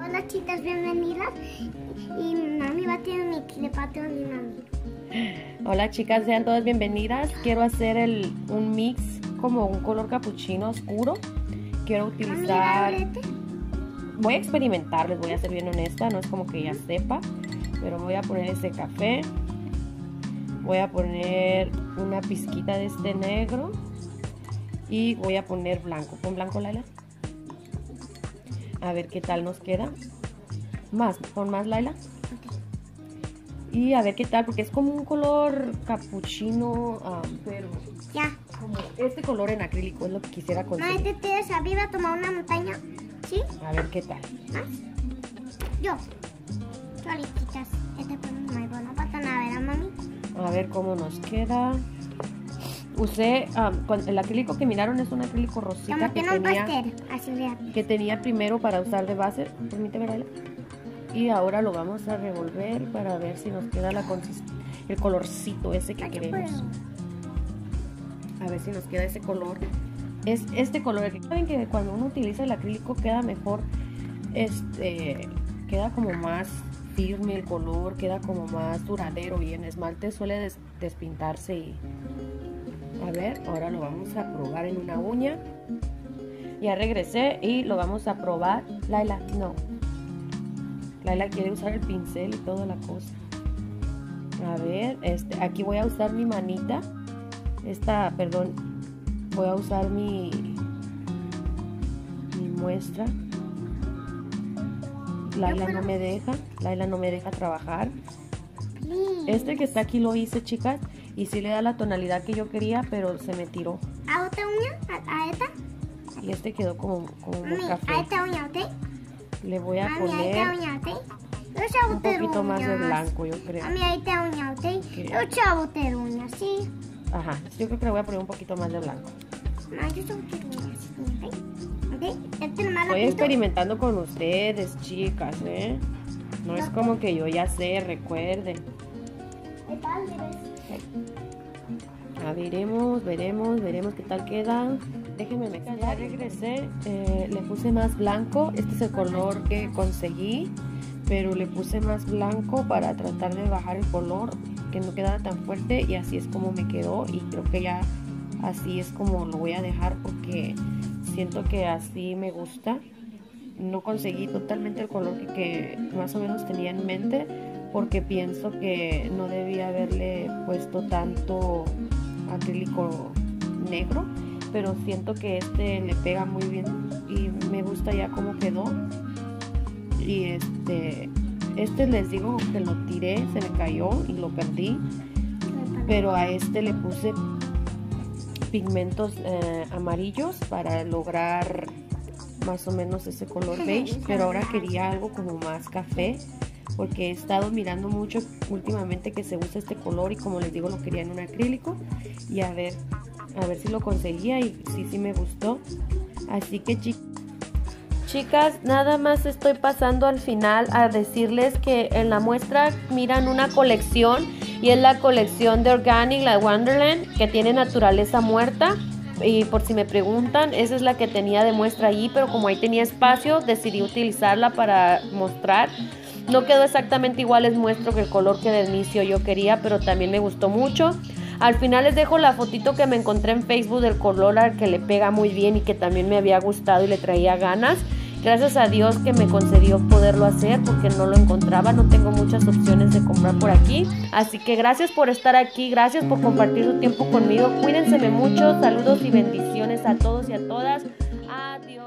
Hola chicas, bienvenidas. Y mami va a tener mi clepato y mami. Hola chicas, sean todas bienvenidas. Quiero hacer el, un mix como un color capuchino oscuro. Quiero utilizar... Voy a experimentar, les voy a ser bien honesta, no es como que ya sepa, pero voy a poner este café. Voy a poner una pizquita de este negro y voy a poner blanco. ¿Con blanco, Laila? A ver qué tal nos queda. Más, con más, Laila. Y a ver qué tal, porque es como un color capuchino, pero ya. como este color en acrílico es lo que quisiera conseguir. No, te tienes arriba a tomar una montaña, ¿sí? A ver qué tal. ¿Más? Yo. Cholitas, este bueno para nada, ¿verdad, mami? A ver cómo nos queda. Usé, el acrílico que miraron es un acrílico rosita que tenía, que tenía primero para usar de base. Permíteme verla. Y ahora lo vamos a revolver para ver si nos queda la el colorcito ese que queremos. A ver si nos queda ese color. Es este color. Saben que cuando uno utiliza el acrílico queda mejor. Este queda como más firme el color, queda como más duradero y en esmalte suele despintarse y a ver, ahora lo vamos a probar en una uña. Ya regresé y lo vamos a probar. Laila, no. Laila quiere usar el pincel y toda la cosa. A ver, este, aquí voy a usar mi manita. Esta, perdón, voy a usar mi, mi muestra. Laila no me deja, Laila no me deja trabajar. Este que está aquí lo hice, chicas, y sí le da la tonalidad que yo quería, pero se me tiró. ¿A otra uña? ¿A, esta? Y este quedó como, como Mami, café. ¿A esta uña, ok? Le voy a Mami, poner ¿a esta uña, ok? un poquito más de blanco, yo creo. ¿a esta uña, ok? Yo te uña, ¿sí? Ajá, yo creo que le voy a poner un poquito más de blanco. Mami, yo te uña. Este Estoy experimentando con ustedes, chicas, ¿eh? No es como que yo ya sé, recuerden. A veremos, veremos, veremos qué tal queda. Déjenme me ya regresé, eh, le puse más blanco, este es el color que conseguí, pero le puse más blanco para tratar de bajar el color, que no quedara tan fuerte y así es como me quedó y creo que ya así es como lo voy a dejar porque siento que así me gusta. No conseguí totalmente el color que, que más o menos tenía en mente, porque pienso que no debía haberle puesto tanto acrílico negro pero siento que este le pega muy bien y me gusta ya cómo quedó. Y este este les digo que lo tiré se me cayó y lo perdí pero a este le puse pigmentos eh, amarillos para lograr más o menos ese color beige pero ahora quería algo como más café porque he estado mirando mucho últimamente que se usa este color y como les digo lo quería en un acrílico y a ver a ver si lo conseguía y sí sí me gustó así que chicas nada más estoy pasando al final a decirles que en la muestra miran una colección y es la colección de Organic la Wonderland que tiene naturaleza muerta y por si me preguntan, esa es la que tenía de muestra allí, pero como ahí tenía espacio, decidí utilizarla para mostrar. No quedó exactamente igual, les muestro que el color que de inicio yo quería, pero también me gustó mucho. Al final les dejo la fotito que me encontré en Facebook del color al que le pega muy bien y que también me había gustado y le traía ganas. Gracias a Dios que me concedió poderlo hacer porque no lo encontraba, no tengo muchas opciones de comprar por aquí. Así que gracias por estar aquí, gracias por compartir su tiempo conmigo. Cuídense mucho, saludos y bendiciones a todos y a todas. Adiós.